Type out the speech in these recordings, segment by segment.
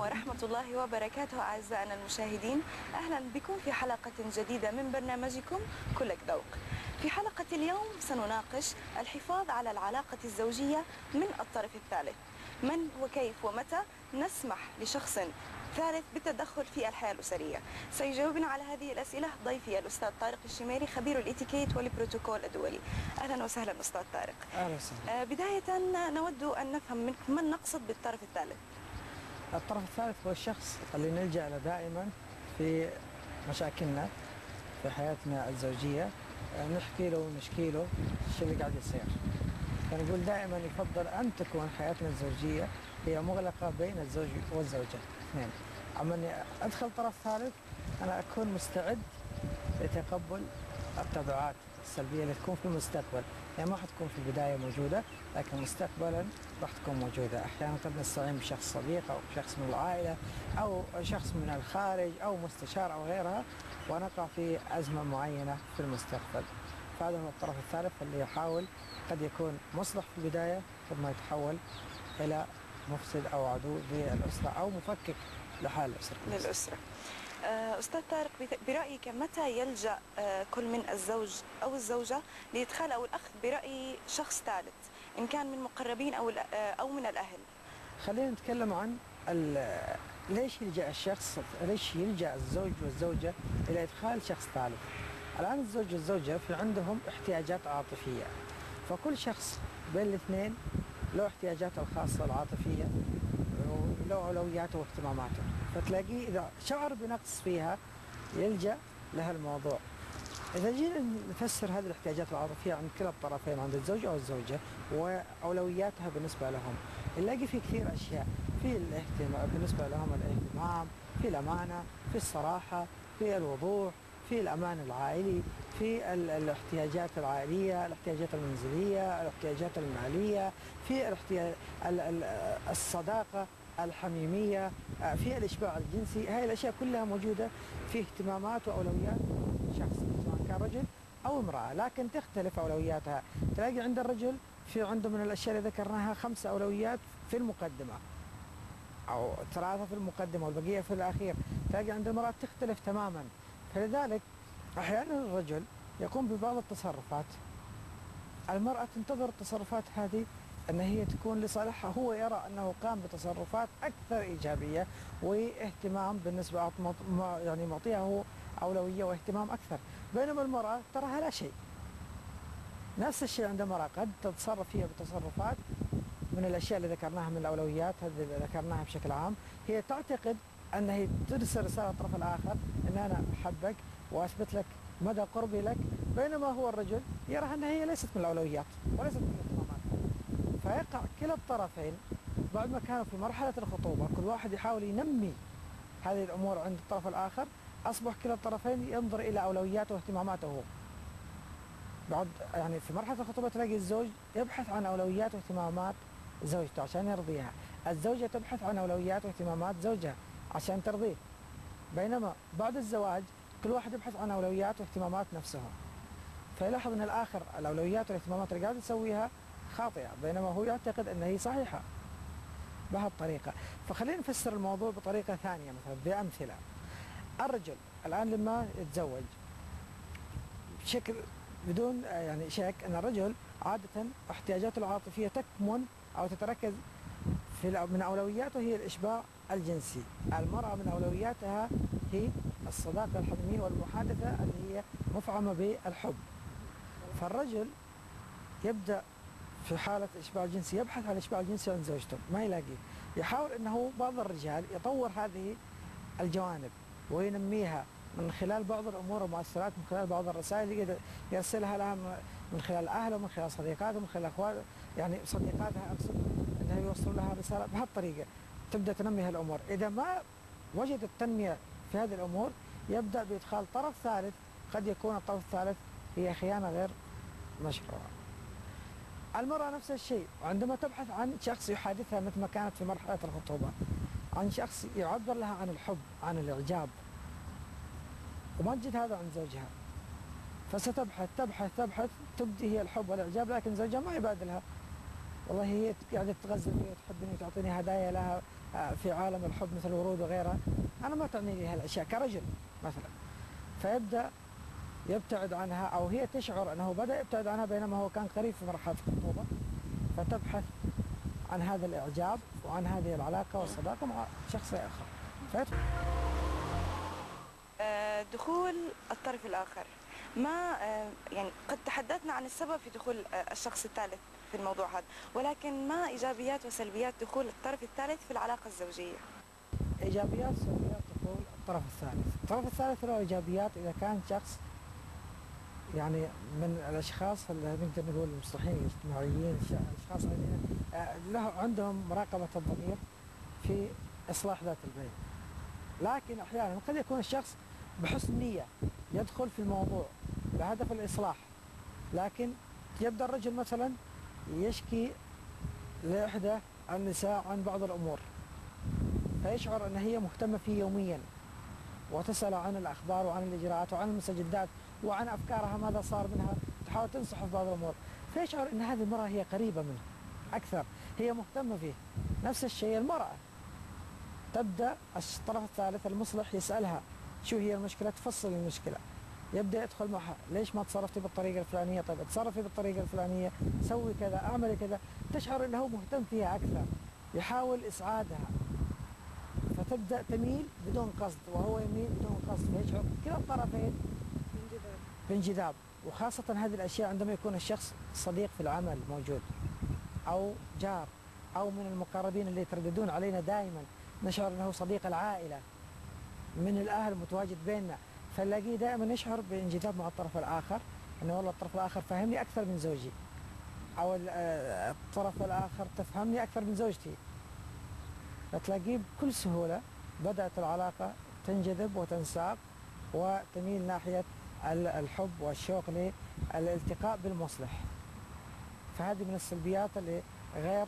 ورحمة الله وبركاته أعزائنا المشاهدين. أهلا بكم في حلقة جديدة من برنامجكم كلك ذوق. في حلقة اليوم سنناقش الحفاظ على العلاقة الزوجية من الطرف الثالث. من وكيف ومتى نسمح لشخص ثالث بالتدخل في الحياة الأسرية؟ سيجاوبنا على هذه الأسئلة ضيفي الأستاذ طارق الشميري خبير الإتيكيت والبروتوكول الدولي. أهلا وسهلا أستاذ طارق. أهلا وسهلا. آه، بداية نود أن نفهم منك من نقصد بالطرف الثالث. الطرف الثالث هو الشخص اللي نلجأ له دائما في مشاكلنا في حياتنا الزوجية. آه، نحكي له ونشكي له الشيء اللي قاعد يصير. فنقول دائما يفضل أن تكون حياتنا الزوجية هي مغلقة بين الزوج والزوجة. اثنين. أما إني أدخل طرف ثالث أنا أكون مستعد لتقبل التبعات. السلبية اللي تكون في المستقبل. يعني ما حتكون في البداية موجودة لكن مستقبلا راح تكون موجودة. أحيانا قد نستعين بشخص صديق أو شخص من العائلة أو شخص من الخارج أو مستشار أو غيرها ونقع في أزمة معينة في المستقبل. فهذا هو الطرف الثالث اللي يحاول قد يكون مصلح في البداية ثم يتحول إلى مفسد أو عدو للأسرة أو مفكك لحال الأسرة. للأسرة. آه، أستاذ طارق برأيك متى يلجأ آه، كل من الزوج أو الزوجة لإدخال أو الأخذ برأي شخص ثالث إن كان من مقربين أو آه، أو من الأهل؟ خلينا نتكلم عن ليش يلجأ الشخص ليش يلجأ الزوج والزوجة إلى إدخال شخص ثالث؟ الآن الزوج والزوجة في عندهم احتياجات عاطفية. فكل شخص بين الاثنين له احتياجاته الخاصة العاطفية وله أولوياته واهتماماته. فتلاقيه إذا شعر بنقص فيها يلجأ لهالموضوع إذا جينا نفسر هذه الاحتياجات العاطفية عند كلا الطرفين عند الزوج أو الزوجة وأولوياتها بالنسبة لهم. نلاقي في كثير أشياء في الاهتمام بالنسبة لهم الاهتمام في الأمانة في الصراحة في الوضوح في الأمان العائلي في ال- الاحتياجات العائلية الاحتياجات المنزلية الاحتياجات المالية في الاحتياج ال- ال- الصداقة. الحميمية آه، في الإشباع الجنسي. هاي الأشياء كلها موجودة في اهتمامات وأولويات شخص سواء كان رجل أو امرأة لكن تختلف أولوياتها. تلاقي عند الرجل في عنده من الأشياء اللي ذكرناها خمس أولويات في المقدمة أو ثلاثة في المقدمة والبقية في الأخير. تلاقي عند المرأة تختلف تماما. فلذلك أحيانا الرجل يقوم ببعض التصرفات. المرأة تنتظر التصرفات هذه أن هي تكون لصالحها. هو يرى أنه قام بتصرفات أكثر إيجابية واهتمام بالنسبة يعني معطيها هو أولوية واهتمام أكثر. بينما المرأة تراها لا شيء. نفس الشيء عند المرأة قد تتصرف فيها بتصرفات من الأشياء اللي ذكرناها من الأولويات هذه اللي ذكرناها بشكل عام. هي تعتقد أن هي ترسل رسالة للطرف الآخر أن أنا أحبك وأثبت لك مدى قربي لك. بينما هو الرجل يرى أنها هي ليست من الأولويات وليست من فيقع كلا الطرفين بعد ما كانوا في مرحلة الخطوبة. كل واحد يحاول ينمي هذه الأمور عند الطرف الآخر. أصبح كلا الطرفين ينظر إلى أولوياته واهتماماته. بعد يعني في مرحلة الخطوبة تلاقي الزوج يبحث عن أولويات واهتمامات زوجته عشان يرضيها. الزوجة تبحث عن أولويات واهتمامات زوجها عشان ترضيه. بينما بعد الزواج كل واحد يبحث عن أولويات واهتمامات نفسه. فيلاحظ أن الآخر الأولويات والاهتمامات اللي قاعد يسويها خاطئة بينما هو يعتقد أن هي صحيحة بهالطريقة فخلينا نفسر الموضوع بطريقة ثانية مثلا بأمثلة. الرجل الآن لما يتزوج بشكل بدون يعني شك أن الرجل عادة احتياجاته العاطفية تكمن أو تتركز في من أولوياته هي الإشباع الجنسي. المرأة من أولوياتها هي الصداقة الحميمية والمحادثة اللي هي مفعمة بالحب. فالرجل يبدأ في حالة إشباع الجنسي يبحث عن الإشباع الجنسي عند زوجته ما يلاقيه. يحاول أنه بعض الرجال يطور هذه الجوانب وينميها من خلال بعض الأمور والمؤثرات من خلال بعض الرسائل اللي يرسلها لها من- خلال أهله من خلال صديقاته من خلال أخوات يعني صديقاتها أقصد أنها يوصلوا لها رسالة بهالطريقة تبدأ تنمي هالأمور. إذا ما وجد التنمية في هذه الأمور يبدأ بإدخال طرف ثالث قد يكون الطرف الثالث هي خيانة غير مشروعة. المرأة نفس الشيء. وعندما تبحث عن شخص يحادثها مثل ما كانت في مرحلة الخطوبة عن شخص يعبر لها عن الحب عن الإعجاب. وما تجد هذا عند زوجها. فستبحث تبحث تبحث تبدي هي الحب والإعجاب لكن زوجها ما يبادلها. والله هي قاعدة تغزل فيها وتحبني وتعطيني هدايا لها آه، في عالم الحب مثل الورود وغيرها. أنا ما تعني لي هالأشياء كرجل مثلا. فيبدأ يبتعد عنها أو هي تشعر أنه بدأ يبتعد عنها بينما هو كان قريب في مرحلة الخطوبة. فتبحث عن هذا الإعجاب وعن هذه العلاقة والصداقة مع شخص آخر. فيدخل آه، دخول الطرف الآخر. ما آه، يعني قد تحدثنا عن السبب في دخول آه، الشخص الثالث في الموضوع هذا ولكن ما إيجابيات وسلبيات دخول الطرف الثالث في العلاقة الزوجية؟ إيجابيات وسلبيات دخول الطرف الثالث، الطرف الثالث له إيجابيات إذا كان شخص يعني من الأشخاص اللي نقدر نقول المصلحين الاجتماعيين الاشخاص الذين آه، له عندهم مراقبة الضمير في إصلاح ذات البين. لكن أحيانا قد يكون الشخص بحسن نية يدخل في الموضوع بهدف الإصلاح لكن يبدأ الرجل مثلا يشكي لإحدى النساء عن بعض الأمور فيشعر أن هي مهتمة فيه يوميا وتسال عن الأخبار وعن الإجراءات وعن المستجدات وعن أفكارها ماذا صار منها تحاول تنصحه في بعض الأمور. فيشعر إن هذه المرأة هي قريبة منه أكثر هي مهتمة فيه. نفس الشيء المرأة. تبدأ الطرف الثالث المصلح يسألها شو هي المشكلة؟ تفصل المشكلة. يبدأ يدخل معها ليش ما تصرفتي بالطريقة الفلانية؟ طيب تصرفي بالطريقة الفلانية سوي كذا اعملي كذا. تشعر إنه مهتم فيها أكثر. يحاول إسعادها. فتبدأ تميل بدون قصد وهو يميل بدون قصد. فيشعر كلا الطرفين بانجذاب وخاصة هذه الأشياء عندما يكون الشخص صديق في العمل موجود أو جار أو من المقربين اللي يترددون علينا دائما نشعر أنه صديق العائلة من الأهل متواجد بيننا فنلاقيه دائما يشعر بانجذاب مع الطرف الآخر أنه والله الطرف الآخر فهمني أكثر من زوجي أو ال- الطرف الآخر تفهمني أكثر من زوجتي. فتلاقيه بكل سهولة بدأت العلاقة تنجذب وتنساق وتميل ناحية الحب والشوق للالتقاء بالمصلح. فهذه من السلبيات اللي غير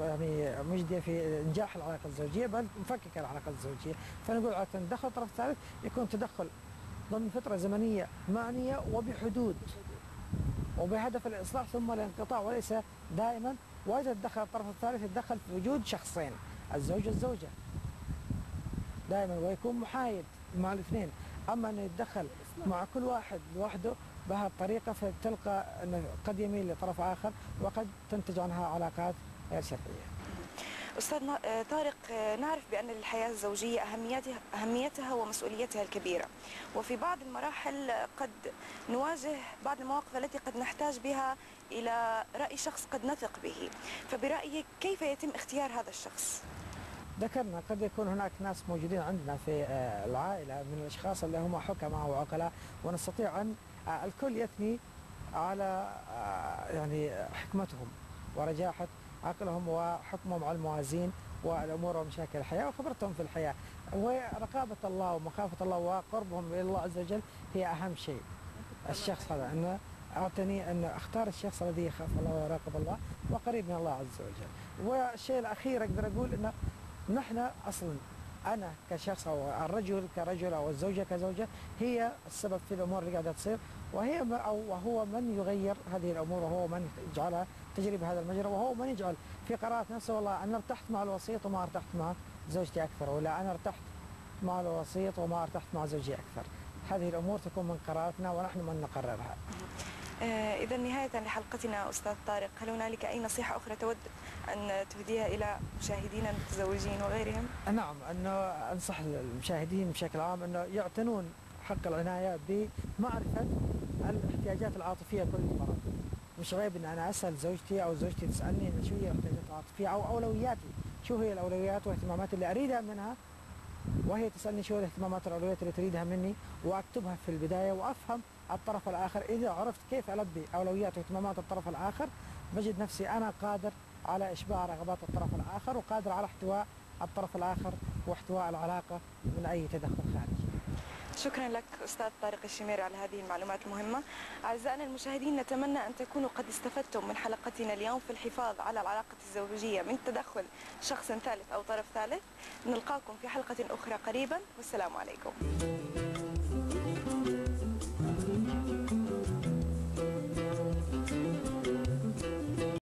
يعني مجدية في إنجاح العلاقة الزوجية بل مفككة العلاقة الزوجية. فنقول عادة تدخل الطرف الثالث يكون تدخل ضمن فترة زمنية معنية وبحدود وبهدف الإصلاح ثم الانقطاع وليس دائما. وإذا تدخل الطرف الثالث يتدخل في وجود شخصين الزوج والزوجة. دائما ويكون محايد مع الاثنين. أما أنه يتدخل مع كل واحد لوحده بهالطريقة فتلقى أنه قد يميل لطرف آخر وقد تنتج عنها علاقات غير شرعية. أستاذ آه، طارق آه، نعرف بأن للحياة الزوجية أهميتها, أهميتها ومسؤوليتها الكبيرة. وفي بعض المراحل قد نواجه بعض المواقف التي قد نحتاج بها إلى رأي شخص قد نثق به. فبرأيك كيف يتم اختيار هذا الشخص؟ ذكرنا قد يكون هناك ناس موجودين عندنا في آه، العائلة من الأشخاص اللي هم حكماء وعقلاء ونستطيع أن آه، الكل يثني على آه، يعني حكمتهم ورجاحة عقلهم وحكمهم على الموازين والأمور ومشاكل الحياة وخبرتهم في الحياة. ورقابة الله ومخافة الله وقربهم إلى الله عز وجل هي أهم شيء. الشخص هذا أنه أعطني أن أختار الشخص الذي يخاف الله ويراقب الله وقريب من الله عز وجل. والشيء الأخير أقدر أقول أنه نحن أصلا أنا كشخص أو الرجل كرجل أو الزوجة كزوجة هي السبب في الأمور اللي قاعدة تصير وهي أو وهو من يغير هذه الأمور وهو من يجعلها تجري بهذا المجرى وهو من يجعل في قرارات نفسه والله أنا ارتحت مع الوسيط وما ارتحت مع زوجتي أكثر ولا أنا ارتحت مع الوسيط وما ارتحت مع زوجي أكثر. هذه الأمور تكون من قراراتنا ونحن من نقررها. إذا نهاية لحلقتنا أستاذ طارق هل هنالك أي نصيحة أخرى تود أن تهديها إلى مشاهدينا المتزوجين وغيرهم؟ نعم انه أنصح المشاهدين بشكل عام انه يعتنون حق العناية بمعرفة الاحتياجات العاطفية كل فرد. مش عيب إن أنا أسأل زوجتي أو زوجتي تسألني شو هي الاحتياجات العاطفية أو أولوياتي، شو هي الأولويات والاهتمامات اللي أريدها منها وهي تسألني شو الاهتمامات والاولويات اللي تريدها مني وأكتبها في البداية وأفهم الطرف الآخر، إذا عرفت كيف ألبي أولويات واهتمامات الطرف الآخر بجد نفسي أنا قادر على إشباع رغبات الطرف الآخر وقادر على احتواء الطرف الآخر واحتواء العلاقة من أي تدخل خارجي. شكرا لك أستاذ طارق الشميري على هذه المعلومات المهمة. أعزائنا المشاهدين نتمنى أن تكونوا قد استفدتم من حلقتنا اليوم في الحفاظ على العلاقة الزوجية من تدخل شخص ثالث أو طرف ثالث. نلقاكم في حلقة أخرى قريبا. والسلام عليكم.